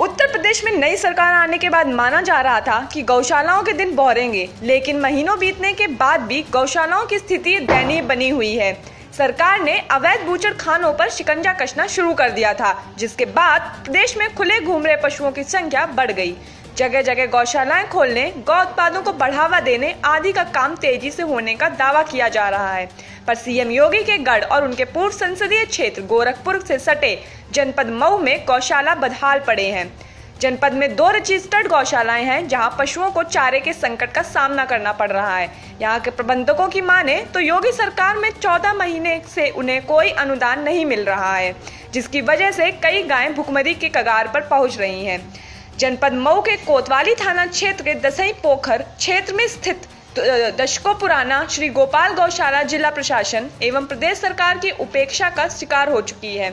उत्तर प्रदेश में नई सरकार आने के बाद माना जा रहा था कि गौशालाओं के दिन बहरेंगे लेकिन महीनों बीतने के बाद भी गौशालाओं की स्थिति दयनीय बनी हुई है। सरकार ने अवैध बूचड़ खानों पर शिकंजा कसना शुरू कर दिया था, जिसके बाद प्रदेश में खुले घूम रहे पशुओं की संख्या बढ़ गई। जगह जगह गौशालाएँ खोलने, गौ उत्पादों को बढ़ावा देने आदि का काम तेज़ी से होने का दावा किया जा रहा है। पर सीएम योगी के गढ़ और उनके पूर्व संसदीय क्षेत्र गोरखपुर से सटे जनपद मऊ में गौशाला बदहाल पड़े हैं। जनपद में दो रजिस्टर्ड गौशालाएँ हैं, जहाँ पशुओं को चारे के संकट का सामना करना पड़ रहा है। यहाँ के प्रबंधकों की माने तो योगी सरकार में चौदह महीने से उन्हें कोई अनुदान नहीं मिल रहा है, जिसकी वजह से कई गायें भुखमरी के कगार पर पहुँच रही हैं। जनपद मऊ के कोतवाली थाना क्षेत्र के दसई पोखर क्षेत्र में स्थित दशकों पुराना श्री गोपाल गौशाला जिला प्रशासन एवं प्रदेश सरकार की उपेक्षा का शिकार हो चुकी है।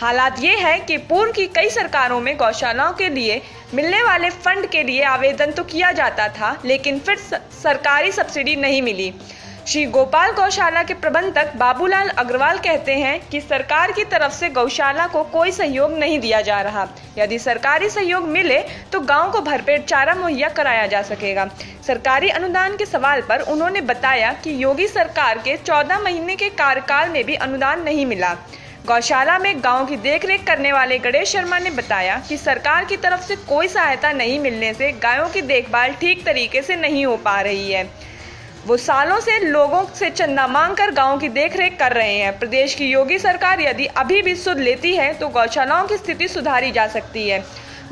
हालात ये है कि पूर्व की कई सरकारों में गौशालाओं के लिए मिलने वाले फंड के लिए आवेदन तो किया जाता था, लेकिन फिर सरकारी सब्सिडी नहीं मिली। श्री गोपाल गौशाला के प्रबंधक बाबूलाल अग्रवाल कहते हैं कि सरकार की तरफ़ से गौशाला को कोई सहयोग नहीं दिया जा रहा। यदि सरकारी सहयोग मिले तो गाँव को भरपेट चारा मुहैया कराया जा सकेगा। सरकारी अनुदान के सवाल पर उन्होंने बताया कि योगी सरकार के 14 महीने के कार्यकाल में भी अनुदान नहीं मिला। गौशाला में गाँव की देखरेख करने वाले गणेश शर्मा ने बताया कि सरकार की तरफ़ से कोई सहायता नहीं मिलने से गायों की देखभाल ठीक तरीके से नहीं हो पा रही है। वो सालों से लोगों से चंदा मांग कर गाँव की देखरेख कर रहे हैं। प्रदेश की योगी सरकार यदि अभी भी सुध लेती है तो गौशालाओं की स्थिति सुधारी जा सकती है।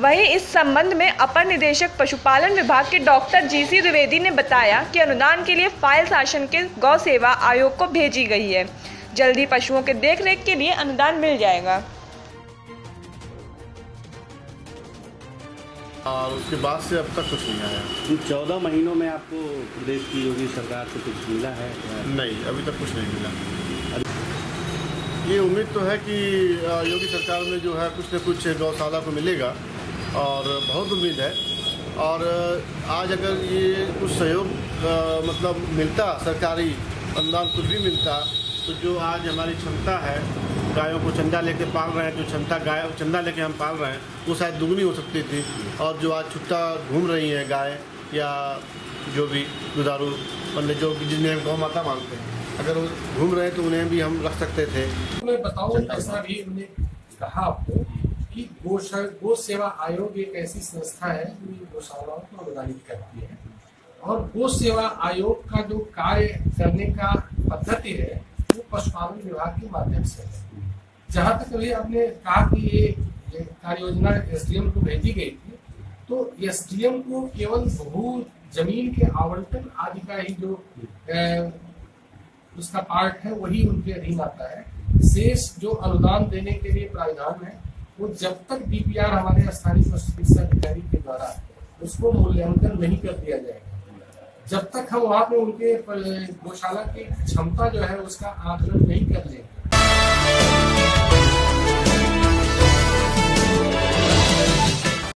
वहीं इस संबंध में अपर निदेशक पशुपालन विभाग के डॉक्टर जीसी द्विवेदी ने बताया कि अनुदान के लिए फ़ाइल शासन के गौ सेवा आयोग को भेजी गई है। जल्दी पशुओं के देखरेख के लिए अनुदान मिल जाएगा। और उसके बाद से अब तक कुछ नहीं आया। इन चौदह महीनों में आपको प्रदेश की योगी सरकार से कुछ मिला है? नहीं अभी तक कुछ नहीं मिला। ये उम्मीद तो है कि योगी सरकार में जो है कुछ न कुछ गौशाला को मिलेगा और बहुत उम्मीद है। और आज अगर ये कुछ सहयोग मतलब मिलता सरकारी अनुदान कुछ भी मिलता तो जो आज हमारी क्षमता है गायों को चंदा लेके पाल रहे हैं, जो क्षमता गाय चंदा लेके हम पाल रहे हैं, वो शायद दुगनी हो सकती थी। और जो आज छुट्टा घूम रही है गाय या जो भी दुधारू मतलब जो जिन्हें हम गौ माता मानते हैं, अगर वो घूम रहे हैं तो उन्हें भी हम रख सकते थे। मैं बताऊँ ऐसा भी हमने कहा आपको कि गो सेवा आयोग एक ऐसी संस्था है जो गौशालाओं को अनुदानित करती है। और गो सेवा आयोग का जो कार्य करने का पद्धति है पशुपालन विभाग के माध्यम से है। जहाँ तक अभी आपने कहा कि ये, कार्य योजना एस को भेजी गई थी तो एस को केवल भू ज़मीन के आवंटन आदि का ही जो ए, उसका पार्ट है वही उनके अधीन आता है। शेष जो अनुदान देने के लिए प्राविधान है वो जब तक डीपीआर हमारे स्थानीय चिकित्सा अधिकारी के द्वारा उसको मूल्यांकन नहीं कर दिया जाएगा। जब तक हम वहाँ पे उनके गौशाला की क्षमता जो है उसका आकलन नहीं कर लेंगे।